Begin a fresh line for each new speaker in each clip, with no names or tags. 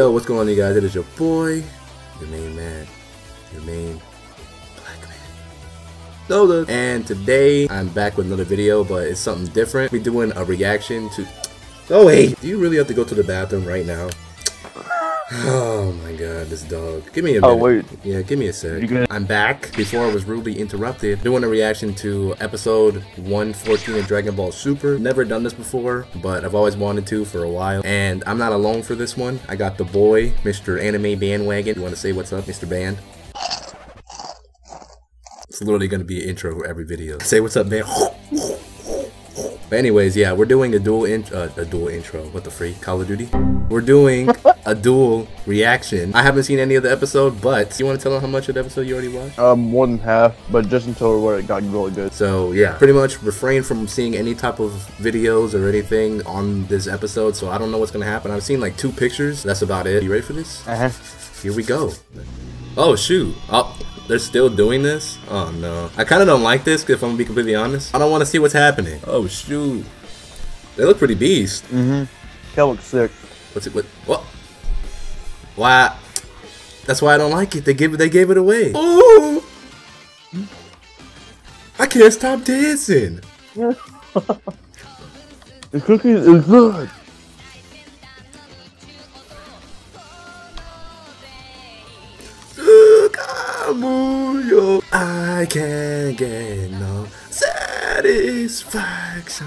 Yo, what's going on, you guys? It is your boy, your main man, your main black man, Nola. And today, I'm back with another video, but it's something different. We're doing a reaction to... Oh, wait! Do you really have to go to the bathroom right now? Oh my god, this dog. Give me a
oh,
minute.
Oh, wait.
Yeah, give me a sec. I'm back. Before I was rudely interrupted, doing a reaction to episode 114 of Dragon Ball Super. Never done this before, but I've always wanted to for a while. And I'm not alone for this one. I got the boy, Mr. Anime Bandwagon. You want to say what's up, Mr. Band? It's literally going to be an intro for every video. Say what's up, man. But anyways, yeah, we're doing a dual in uh, a dual intro. What the freak? Call of Duty. We're doing a dual reaction. I haven't seen any of the episode, but you want to tell them how much of the episode you already watched?
Um, more than half, but just until where it got really good.
So yeah, pretty much refrain from seeing any type of videos or anything on this episode. So I don't know what's gonna happen. I've seen like two pictures. That's about it. You ready for this?
Uh-huh.
Here we go. Oh shoot. Oh, they're still doing this? Oh no. I kind of don't like this if I'm gonna be completely honest. I don't want to see what's happening. Oh shoot. They look pretty beast.
Mm-hmm. Kel looks sick.
What's it? What? What? Why? That's why I don't like it. They give. They gave it away. Ooh! I can't stop dancing.
The cookies is good.
Can't get no satisfaction.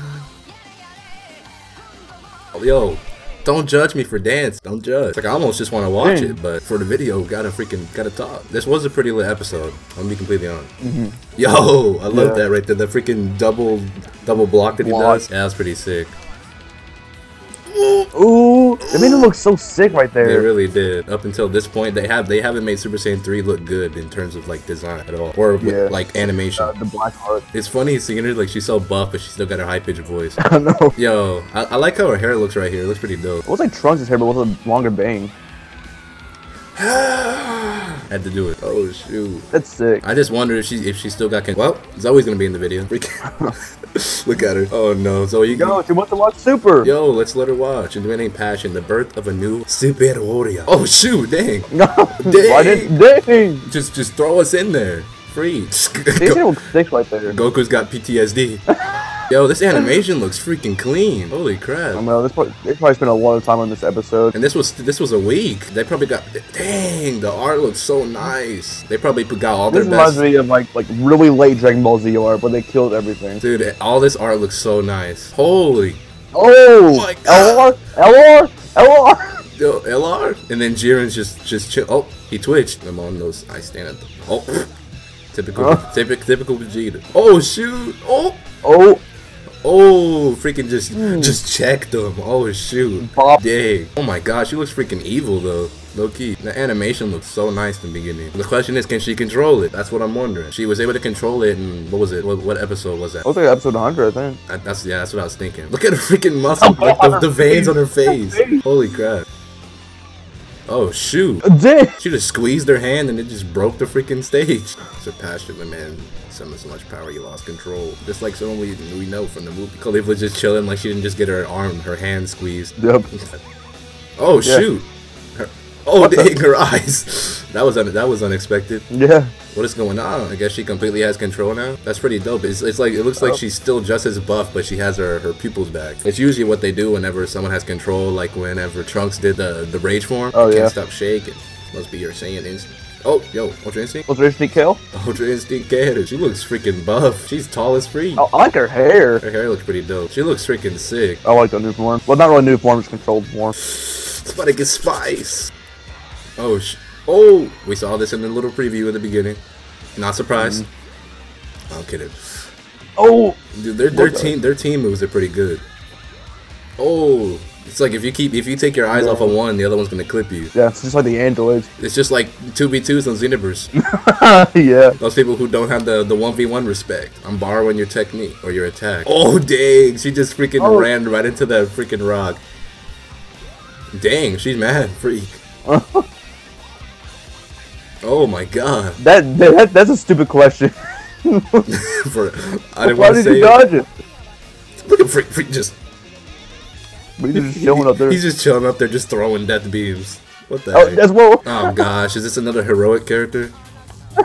Oh, Yo, don't judge me for dance. Don't judge. Like I almost just want to watch
Dang.
it, but for the video, gotta freaking gotta talk. This was a pretty lit episode. I'm gonna be completely honest. Mm-hmm. Yo, I love.
Yeah.
that right there. The freaking double double block that he
Block.
does. Yeah, that's pretty sick.
Ooh, it made him look so sick right there.
They really did. Up until this point, they have they haven't made Super Saiyan 3 look good in terms of like design at all, or with,
Yeah.
like animation.
Uh, the black heart.
It's funny seeing her like she's so buff, but she still got her high pitched voice.
I don't know.
Yo, I, I like how her hair looks right here. It looks pretty dope.
It looks like Trunks' hair, but with a longer bang.
Had to do it. Oh shoot.
That's sick.
I just wonder if she if she still got. Con- well, Zoe's gonna be in the video. Look at her. Oh no, Zoe. You
Yo, she wants to watch Super.
Yo, let's let her watch. And any passion, the birth of a new super warrior. Oh shoot, dang.
No. Why didn't? Dang.
Just just throw us in there. Free.
They look right there.
Goku's got PTSD. Yo, this animation looks freaking clean. Holy crap.
I know this probably, they probably spent a lot of time on this episode.
And this was this was a week. They probably got dang. The art looks so nice. They probably put- got all their
This reminds me of like like really late Dragon Ball Z art, but they killed everything.
Dude, all this art looks so nice. Holy,
Oh,
my God.
LR, LR, LR.
yo, LR. And then Jiren's just just chill. Oh, he twitched. I'm on those. I stand at the. Oh, typical,
Huh?
typical, typical Vegeta. Oh shoot. Oh.
Oh,
Oh, freaking just hmm. just checked them. Oh shoot.
Bop.
Dang. Oh my gosh, she looks freaking evil though. Low key. The animation looks so nice in the beginning. The question is, can she control it? That's what I'm wondering. She was able to control it and what was it? What, what episode was that?
it was like episode 100, I think.
That- That's yeah, that's what I was thinking. Look at her freaking muscle, like the, the veins on her face. Holy crap. Oh shoot. She just squeezed her hand and it just broke the freaking stage. Surpassed the man. Summon so much power, you lost control. Just like someone we, we know from the movie. Caulifla was just chilling like she didn't just get her arm, her hand squeezed.
Yep.
Oh
Yeah.
shoot! Her, oh dang, her eyes. That was un, that was unexpected.
Yeah.
What is going on? I guess she completely has control now. That's pretty dope. It's, it's like it looks like
Oh.
she's still just as buff, but she has her her pupils back. It's usually what they do whenever someone has control. Like whenever Trunks did the the rage form.
Oh, yeah.
Can't stop shaking. Must be your Saiyan instinct. Oh, yo, Ultra Instinct?
Her instinct kill?
Ultra Instinct Gator. She looks freaking buff. She's tall as free.
Oh, I like her hair.
Her hair looks pretty dope. She looks freaking sick.
I like the new form. Well, not really new form, it's controlled form.
It's about to get spice. Oh, sh- oh, we saw this in the little preview at the beginning. Not surprised. Mm-hmm. I'm kidding.
Oh,
Dude, their their team their team moves are pretty good. Oh, it's like if you keep if you take your eyes off of one, the other one's gonna clip you.
yeah, it's just like the androids.
It's just like two v twos on Xenoverse.
yeah.
Those people who don't have the the one v one respect. I'm borrowing your technique or your attack. Oh dang, she just freaking
Oh.
ran right into the freaking rock. Dang, she's mad, freak. Oh my god.
That, that that's a stupid question.
For I didn't
Why
want to
did
say
you
it.
dodge it?
Look at freak, freak just
But he's just chilling up there.
He's just chilling up there, just throwing death beams. What the
Oh,
heck?
that's what.
Oh gosh, is this another heroic character?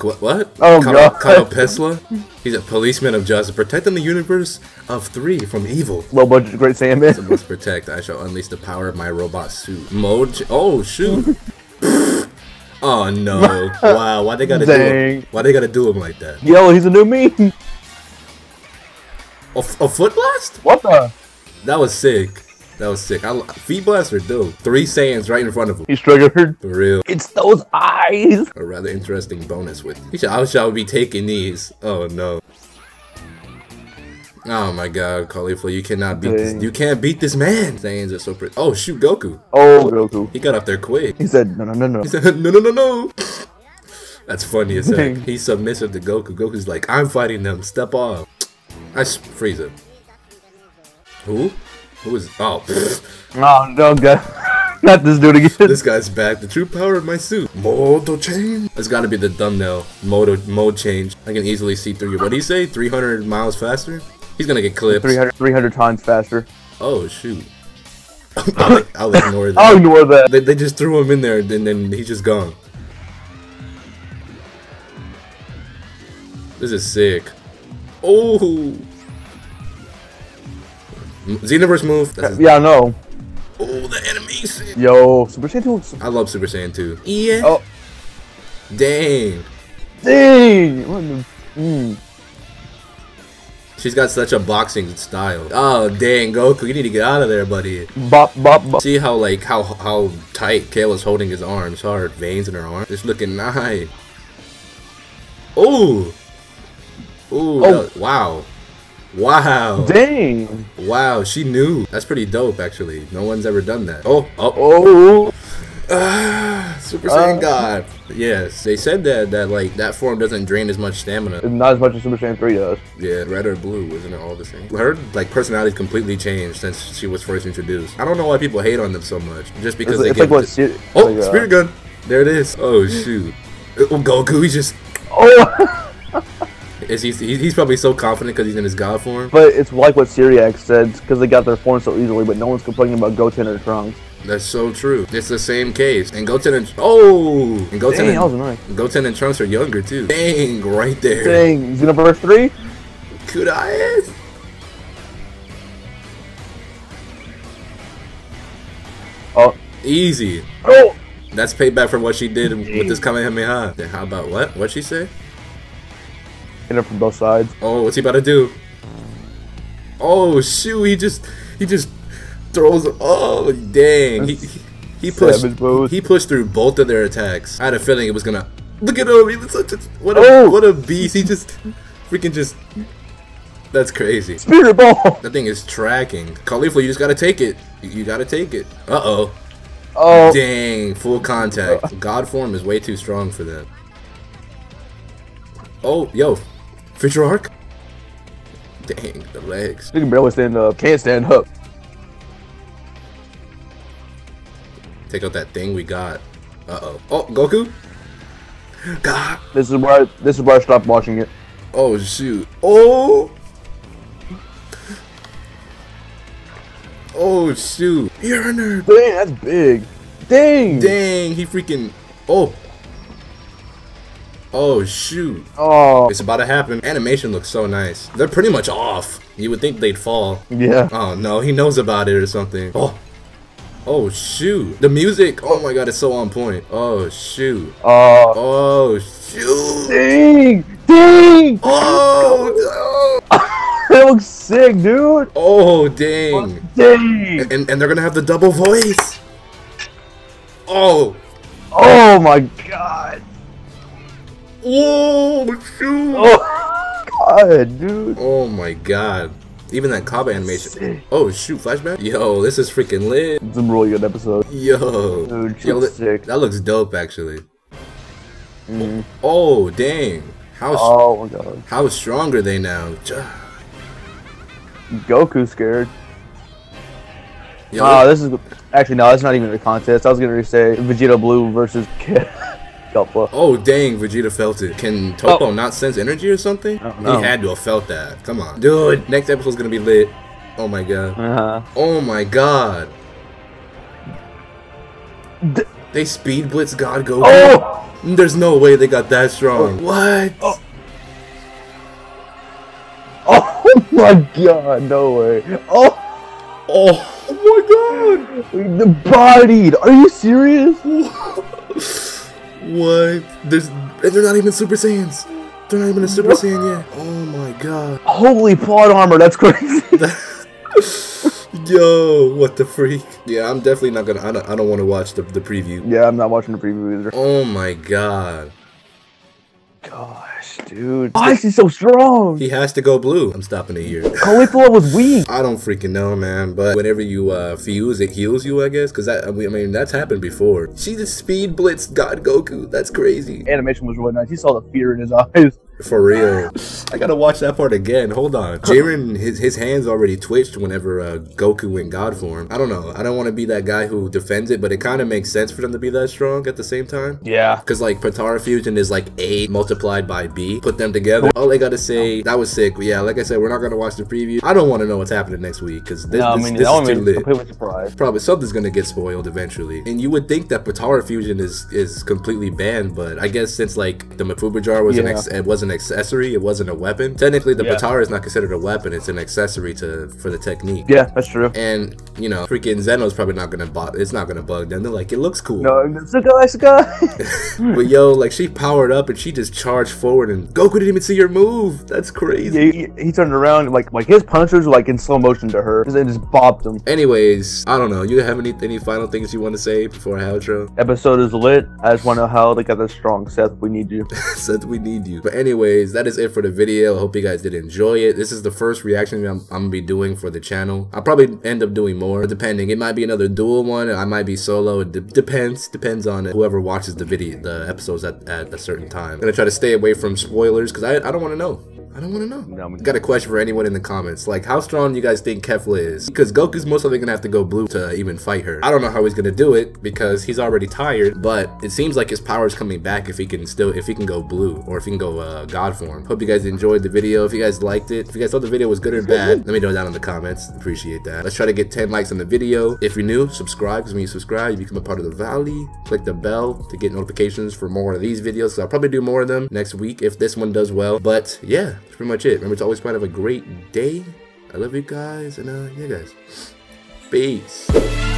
What? what?
Oh,
Kyle,
God.
Kyle Pesla? He's a policeman of justice, protecting the universe of three from evil.
Low budget, great Saiyaman.
Must protect. I shall unleash the power of my robot suit. Mode. Oh shoot. oh no! Wow. Why they gotta do him? Why they gotta do him like that?
Yo, he's a new me.
A, f- a foot blast?
What the?
That was sick. That was sick. I, feet blast are dope. Three Saiyans right in front of him.
He's triggered.
For real.
It's those eyes.
a rather interesting bonus with you. Shall, I shall be taking these. Oh no. Oh my god, Cauliflower, you cannot beat this. You can't beat this man. Saiyans are so pretty. Oh shoot, Goku.
Oh, Goku.
He got up there quick.
He said, no, no, no, no.
He said, no, no, no, no. That's funny as heck. He's submissive to Goku. Goku's like, I'm fighting them. Step off. I s- it. Who? Who is? Oh,
Oh, no, God. Not this dude again.
this guy's back. The true power of my suit. Moto change. That's got to be the thumbnail. Moto mode change. I can easily see through you. What do you say? 300 miles faster? He's gonna get clipped.
300, 300 times faster.
Oh shoot. I'll, I'll ignore that.
I'll ignore that.
They, they just threw him in there and then he's just gone. This is sick. Oh! M- Xenoverse move. That's
Yeah, I know.
oh, the animation.
Yo, Super Saiyan 2.
I love Super Saiyan 2. Yeah.
Oh,
Dang.
dang. What the- Mm.
She's got such a boxing style. Oh, dang, Goku, you need to get out of there, buddy.
Bop, bop, bop.
See how like how how tight Kayla's holding his arms, hard veins in her arm. It's looking nice. Ooh. Ooh.
Oh.
that- wow. Wow.
Dang.
Wow. She knew. That's pretty dope, actually. No one's ever done that. Oh. Oh.
Oh.
Super Saiyan
Uh.
God. Yes. They said that that like that form doesn't drain as much stamina.
Not as much as Super Saiyan 3 does.
Yeah, red or blue, isn't it all the same? Her like personality completely changed since she was first introduced. I don't know why people hate on them so much. Just because
It's,
they
it's like what.
Oh,
like, uh,
spirit gun. There it is. Oh shoot. Goku, he's just
Oh.
is he, he he's probably so confident because he's in his god form.
but it's like what SeeReax said, because they got their form so easily, but no one's complaining about Goten or Trunks.
That's so true. It's the same case. And Goten and oh, and Goten
Dang,
and,
nice.
Goten and Trunks are younger too. Dang, right there.
Dang, Xenoverse 3?
Could Kudai.
Oh.
Easy.
Oh!
That's payback for what she did with this Kamehameha. Then how about what? What'd she say?
Hit him from both sides.
Oh, what's he about to do? Oh shoot! He just he just throws. Oh dang! He he, he pushed he pushed through both of their attacks. I had a feeling it was gonna. Look at him! He was such a what a
Oh.
what a beast! He just freaking just. That's crazy.
Spirit Ball!
That thing is tracking. Cauliflower, you just gotta take it. You- You gotta take it. Uh oh.
Oh,
Dang, full contact. God form is way too strong for that. Oh, yo, Fisher Arc. Dang, the legs.
you can barely stand up. Can't stand up.
Take out that thing we got. Uh oh. Oh, Goku. God.
This is where I, this is where I stopped watching it.
Oh shoot. Oh. Oh shoot. You're a nerd.
Dang, that's big. Dang!
Dang, he freaking. Oh. Oh shoot.
Oh,
It's about to happen. Animation looks so nice. They're pretty much off. You would think they'd fall.
yeah.
Oh no, he knows about it or something. Oh. Oh shoot. The music, oh my god, it's so on point. Oh shoot.
Oh,
Oh shoot.
dang! Dang!
Oh,
That looks sick, dude!
oh dang.
Dang!
And and they're gonna have the double voice. Oh.
Oh my god!
Whoa, shoot.
Oh, god, dude!
Oh my god. Even that Kaba animation. Oh shoot, flashback? Yo, this is freaking lit.
It's a really good episode.
Yo.
Dude,
Yo, that,
sick.
that looks dope actually. Mm-hmm. Oh, oh, dang. How
Oh my god.
how strong are they now?
Goku scared.
Yo,
this is actually no, that's not even a contest. I was gonna say Vegeta Blue versus Kefla.
oh dang, Vegeta felt it. Can Toppo not sense energy or something?
don't
He had to have felt that. Come on. Dude, next episode's gonna be lit. Oh my god.
Uh huh.
Oh my god.
D-
They speed blitz God Goku.
oh!
There's no way they got that strong. What?
Oh. Oh my god, no way. Oh,
Oh, oh my god!
the bodied. Are you serious?
my god. what? There's they're not even Super Saiyans. They're not even a Super Saiyan yet. Oh my god.
Holy plot armor, that's crazy.
Yo, what the freak? Yeah, I'm definitely not gonna. I don't, I don't want to watch the, the preview.
yeah, I'm not watching the preview either.
Oh my god.
Gosh, dude. Why is he so strong?
He has to go blue. I'm stopping it here.
Cauliflower was weak.
I don't freaking know, man. But whenever you uh, fuse, it heals you, I guess. Because that, I mean, I mean, that's happened before. She just speed blitz God Goku. That's crazy.
Animation was really nice. You saw the fear in his eyes.
For real. I gotta watch that part again. Hold on. Jiren, his, his hands already twitched whenever uh, Goku went God form. I don't know. I don't want to be that guy who defends it, but it kind of makes sense for them to be that strong at the same time.
Yeah.
Because like Potara Fusion is like A multiplied by B. Put them together. All I gotta say, that was sick. Yeah, like I said, we're not gonna watch the preview. I don't want to know what's happening next week because this,
no, I
this,
mean,
this
that
is
one
too
made me
lit.
completely surprised.
Probably something's gonna get spoiled eventually. And you would think that Potara Fusion is is completely banned, but I guess since like the Mafuba jar was an ex- it was an accessory, it wasn't a weapon. Technically, the
Yeah.
Potara is not considered a weapon; it's an accessory to for the technique.
Yeah, that's true.
And you know, freaking Zeno's probably not gonna bot. It's not gonna bug them. They're like, it looks cool.
No, it's a guy, it's a guy.
But yo, like she powered up and she just charged forward, and Goku didn't even see your move. That's crazy.
yeah, he, he turned around like like his punches were like in slow motion to her. They just bopped him.
Anyways, I don't know. You have any any final things you want to say before I outro?
Episode is lit. I just want to know how they got that strong. Seth, we need you.
Said we need you. But anyways, that is it for the video. I hope you guys did enjoy it. This is the first reaction I'm, I'm gonna be doing for the channel. I'll probably end up doing more, depending. It might be another dual one. I might be solo. It de- depends. Depends on whoever watches the video, the episodes at, at a certain time. I'm gonna try to stay away from spoilers because I, I don't want to know. I don't want to know.
No, we-
Got a question for anyone in the comments. Like, how strong do you guys think Kefla is? Because Goku's most likely gonna have to go blue to even fight her. I don't know how he's gonna do it because he's already tired, but it seems like his power is coming back if he can still, if he can go blue or if he can go uh, God form. Hope you guys enjoyed the video. If you guys liked it, if you guys thought the video was good or bad, let me know down in the comments. Appreciate that. Let's try to get 10 likes on the video. If you're new, subscribe because when you subscribe, you become a part of the valley. Click the bell to get notifications for more of these videos. So I'll probably do more of them next week if this one does well. But yeah, that's pretty much it. Remember to always plan to have a great day. I love you guys, and uh, yeah, guys. Peace.